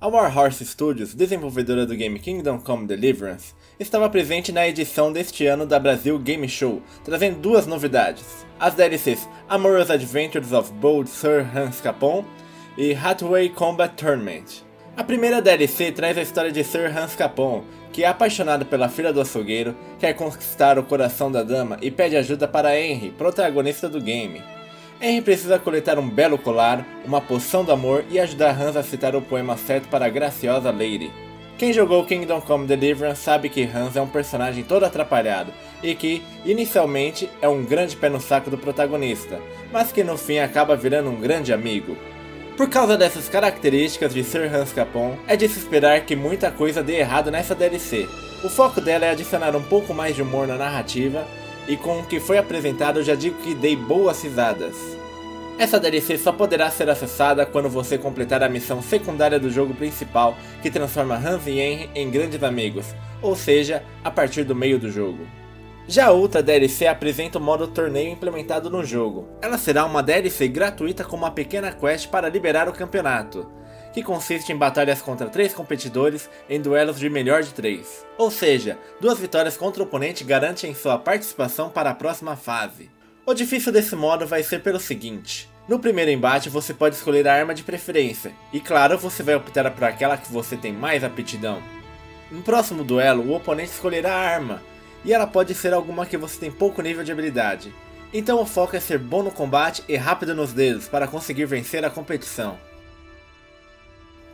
A Warhorse Studios, desenvolvedora do game Kingdom Come Deliverance, estava presente na edição deste ano da Brasil Game Show, trazendo duas novidades: as DLCs Amorous Adventures of Bold Sir Hans Capon e Hathaway Combat Tournament. A primeira DLC traz a história de Sir Hans Capon, que é apaixonado pela filha do açougueiro, quer conquistar o coração da dama e pede ajuda para Henry, protagonista do game. Henry precisa coletar um belo colar, uma poção do amor e ajudar Hans a citar o poema certo para a graciosa Lady. Quem jogou Kingdom Come Deliverance sabe que Hans é um personagem todo atrapalhado e que, inicialmente, é um grande pé no saco do protagonista, mas que no fim acaba virando um grande amigo. Por causa dessas características de Sir Hans Capon, é de se esperar que muita coisa dê errado nessa DLC. O foco dela é adicionar um pouco mais de humor na narrativa e com o que foi apresentado já digo que dei boas risadas. Essa DLC só poderá ser acessada quando você completar a missão secundária do jogo principal, que transforma Hans e Henry em grandes amigos, ou seja, a partir do meio do jogo. Já a outra DLC apresenta o modo torneio implementado no jogo. Ela será uma DLC gratuita com uma pequena quest para liberar o campeonato que consiste em batalhas contra três competidores em duelos de melhor de três. Ou seja, duas vitórias contra o oponente garantem sua participação para a próxima fase. O difícil desse modo vai ser pelo seguinte. No primeiro embate você pode escolher a arma de preferência, e claro, você vai optar por aquela que você tem mais aptidão. No próximo duelo, o oponente escolherá a arma, e ela pode ser alguma que você tem pouco nível de habilidade. Então o foco é ser bom no combate e rápido nos dedos para conseguir vencer a competição.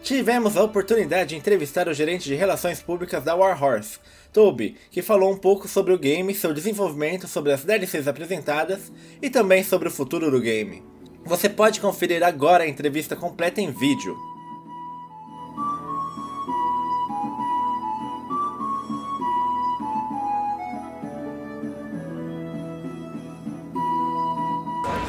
Tivemos a oportunidade de entrevistar o gerente de relações públicas da Warhorse, Toby, que falou um pouco sobre o game, seu desenvolvimento, sobre as DLCs apresentadas e também sobre o futuro do game. Você pode conferir agora a entrevista completa em vídeo.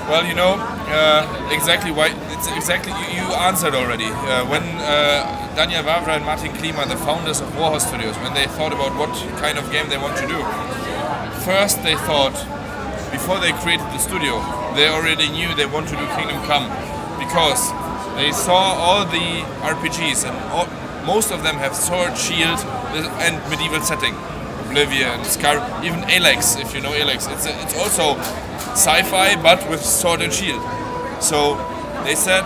Well, you know uh, exactly why. It's exactly you, you answered already. Uh, when uh, Daniel Vávra and Martin Klima, the founders of Warhorse Studios, when they thought about what kind of game they want to do, first they thought before they created the studio, they already knew they want to do Kingdom Come because they saw all the RPGs and all, most of them have sword, shield, and medieval setting. Oblivion, Skyrim, even Elex, if you know Elex. It's, a, it's also sci-fi but with sword and shield. So they said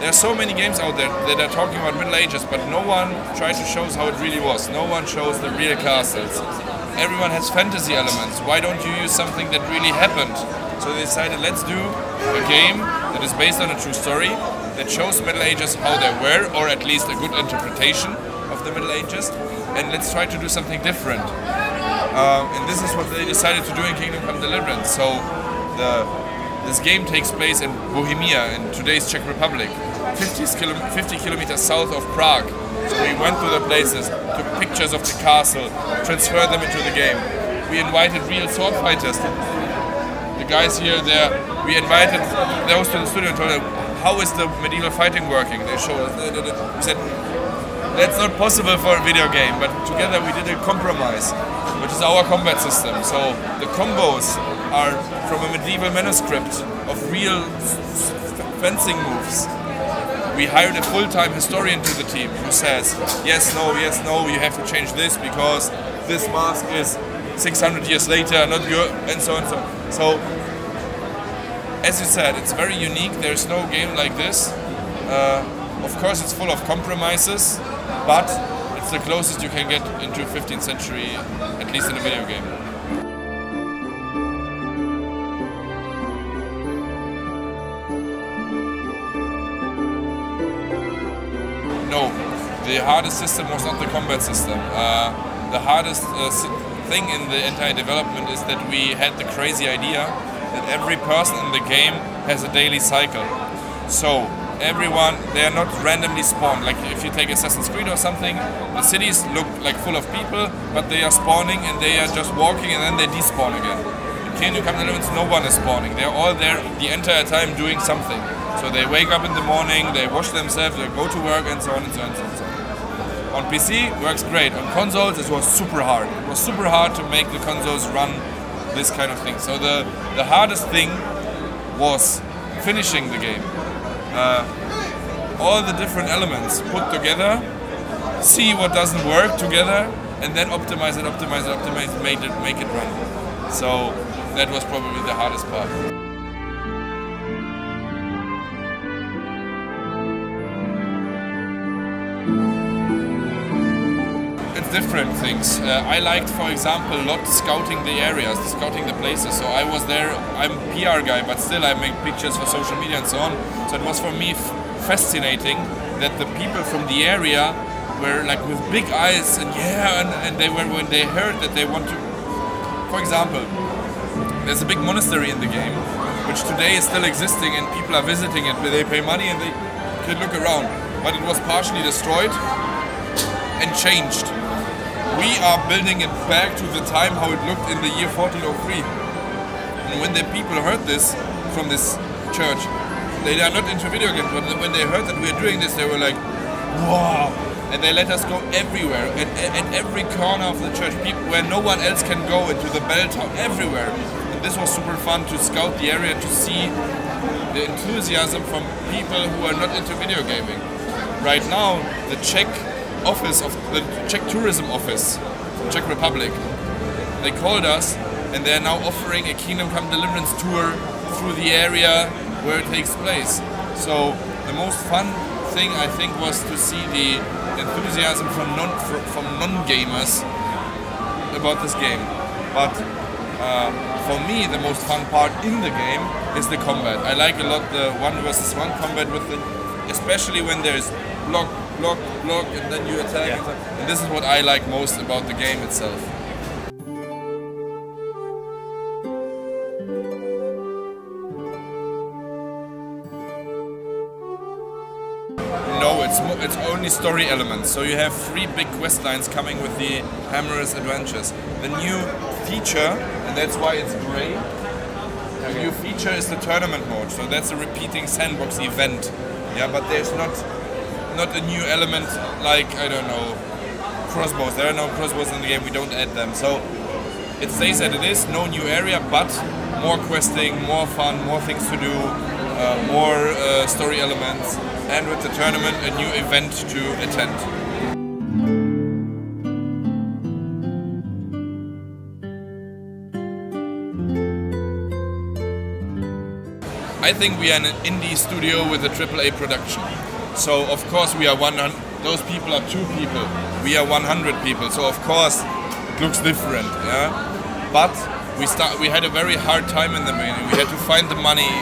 there are so many games out there that are talking about Middle Ages, but no one tries to show us how it really was. No one shows the real castles. Everyone has fantasy elements. Why don't you use something that really happened? So they decided let's do a game that is based on a true story that shows Middle Ages how they were, or at least a good interpretation of the Middle Ages, and let's try to do something different. Um, and this is what they decided to do in Kingdom Come Deliverance. So the this game takes place in Bohemia in today's Czech Republic, 50, kilo 50 kilometers south of Prague. So we went to the places, took pictures of the castle, transferred them into the game. We invited real sword fighters. The guys here, there, we invited those to the studio and told them, how is the medieval fighting working? They showed us. We said, that's not possible for a video game, but together we did a compromise which is our combat system. So the combos are from a medieval manuscript of real fencing moves. We hired a full-time historian to the team who says, yes, no, yes, no, you have to change this because this mask is 600 years later, not your, and so on and so. So, as you said, it's very unique. There's no game like this. Uh, of course, it's full of compromises, but it's the closest you can get into 15th century, at least in a video game. No, the hardest system was not the combat system. Uh, the hardest uh, thing in the entire development is that we had the crazy idea that every person in the game has a daily cycle. So everyone they are not randomly spawned. Like if you take assassin's creed or something the cities look like full of people but they are spawning and they are just walking and then they despawn again. In kingdom come deliverance no one is spawning. They're all there the entire time doing something. So they wake up in the morning they wash themselves they go to work and so on and so on and so on, so on. on pc works great. On consoles it was super hard. It was super hard to make the consoles run this kind of thing. So the the hardest thing was finishing the game uh, all the different elements put together, see what doesn't work together, and then optimize it, optimize it, optimize it, make it, make it run. So that was probably the hardest part. Different things. Uh, I liked, for example, a lot scouting the areas, scouting the places. So I was there. I'm PR guy, but still I make pictures for social media and so on. So it was for me fascinating that the people from the area were like with big eyes and yeah, and, and they were when they heard that they want to. For example, there's a big monastery in the game, which today is still existing, and people are visiting it. They pay money and they can look around, but it was partially destroyed and changed. We are building it back to the time how it looked in the year 1403. And when the people heard this from this church, they are not into video games, but when they heard that we are doing this, they were like, wow. And they let us go everywhere, at, at every corner of the church, people, where no one else can go, into the bell tower, everywhere. And this was super fun to scout the area, to see the enthusiasm from people who are not into video gaming. Right now, the Czech office of the Czech tourism office, Czech Republic, they called us and they are now offering a Kingdom Come Deliverance tour through the area where it takes place. So the most fun thing I think was to see the enthusiasm from non from non gamers about this game. But uh, for me, the most fun part in the game is the combat. I like a lot the one versus one combat with the, especially when there's block, block, block, and then you attack. Yeah. And this is what I like most about the game itself. No, it's it's only story elements. So you have three big quest lines coming with the Amorous Adventures. The new feature, and that's why it's gray. The new feature is the tournament mode. So that's a repeating sandbox event. Yeah, but there's not not a new element like I don't know crossbows. There are no crossbows in the game. We don't add them. So it stays as it is. No new area, but more questing, more fun, more things to do, uh, more uh, story elements, and with the tournament, a new event to attend. I think we are an indie studio with a AAA production. So of course we are 100. Those people are two people. We are 100 people. So of course it looks different. Yeah. But we start. We had a very hard time in the beginning. We had to find the money.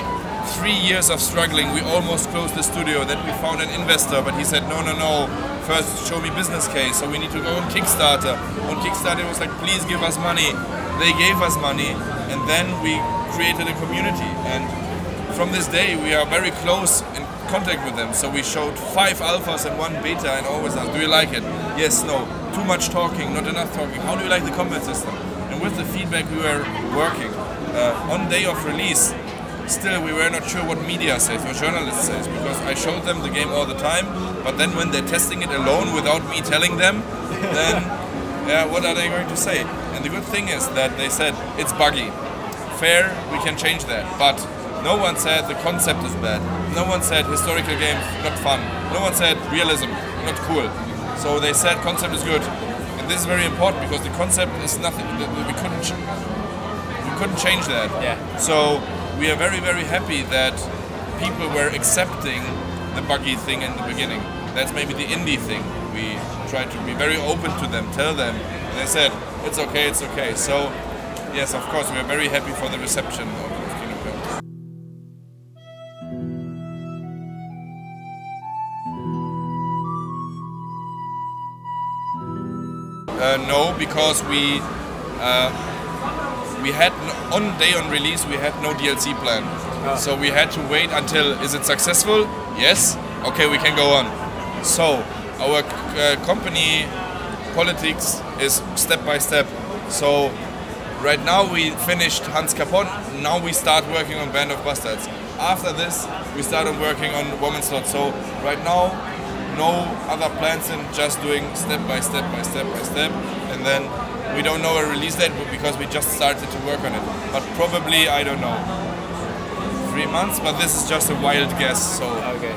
Three years of struggling. We almost closed the studio. Then we found an investor, but he said no, no, no. First, show me business case. So we need to go on Kickstarter. On Kickstarter, it was like, please give us money. They gave us money, and then we created a community. And from this day we are very close in contact with them. So we showed five alphas and one beta and always asked, do you like it? Yes, no. Too much talking, not enough talking. How do you like the combat system? And with the feedback we were working. Uh, on day of release, still we were not sure what media says, or journalists says, because I showed them the game all the time, but then when they're testing it alone without me telling them, then yeah, what are they going to say? And the good thing is that they said it's buggy. Fair, we can change that, but no one said the concept is bad. No one said historical games not fun. No one said realism not cool. So they said concept is good, and this is very important because the concept is nothing. We couldn't we couldn't change that. Yeah. So we are very very happy that people were accepting the buggy thing in the beginning. That's maybe the indie thing. We tried to be very open to them, tell them, and they said it's okay, it's okay. So yes, of course, we are very happy for the reception no, because we uh, we had on day on release we had no DLC plan, so we had to wait until is it successful? Yes. Okay, we can go on. So our uh, company politics is step by step. So right now we finished Hans Capon. Now we start working on Band of Bastards. After this, we started working on Woman's Lot. So right now, no other plans and just doing step by step by step by step. And then we don't know a release date because we just started to work on it. But probably, I don't know, three months, but this is just a wild guess, so. Okay.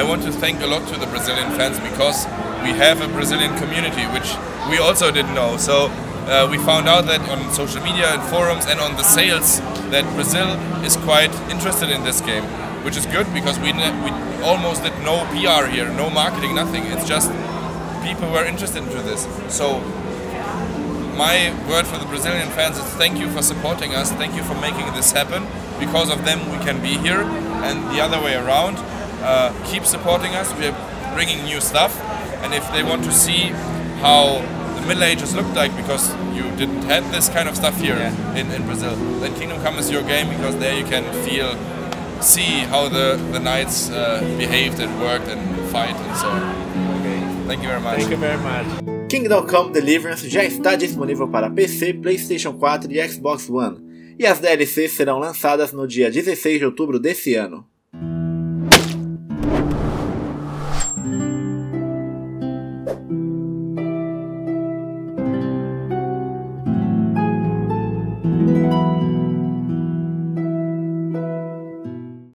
I want to thank a lot to the Brazilian fans because we have a Brazilian community which we also didn't know. So uh, we found out that on social media and forums and on the sales that Brazil is quite interested in this game, which is good because we we almost did no PR here, no marketing, nothing. It's just people were interested into this. So my word for the Brazilian fans is thank you for supporting us, thank you for making this happen. Because of them, we can be here, and the other way around. Uh, keep supporting us. We're bringing new stuff, and if they want to see how the Middle Ages looked like, because you didn't have this kind of stuff here yeah. in, in Brazil, then Kingdom Come is your game because there you can feel, see how the the knights uh, behaved and worked and fight and so on. Okay. Thank you very much. Thank you very much. Kingdom Come Deliverance já está disponível para PC, PlayStation 4 e Xbox One, e as DLCs serão lançadas no dia 16 de outubro desse ano.